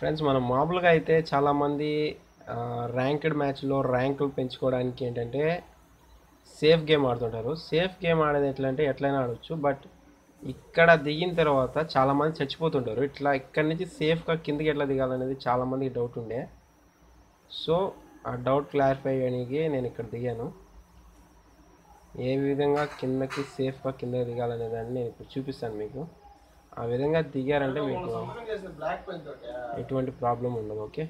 Friends మనం మామూలుగా అయితే చాలామంది ర్యాంక్డ్ మ్యాచ్లో ర్యాంకులు పెంచుకోవడానికి ఏంటంటే సేఫ్ గేమ్ ఆడుతుంటారు. సేఫ్ గేమ్ ఆడేది ఎట్లా అంటే ఎట్లయినా ఆడవచ్చు బట్ ఇక్కడ దిగిన తర్వాత చాలామంది చచ్చిపోతుంటారు. ఇట్లా ఇక్కడి నుంచి సేఫ్గా కిందకి ఎట్లా దిగాలనేది చాలామందికి డౌట్ ఉండే. సో ఆ డౌట్ క్లారిఫై చేయడానికి నేను ఇక్కడ దిగాను. ఏ విధంగా కిందకి సేఫ్గా కిందకి దిగాలనే దాన్ని నేను ఇప్పుడు చూపిస్తాను మీకు. ఆ విధంగా దిగారంటే మీకు ఎటువంటి ప్రాబ్లం ఉండదు ఓకే?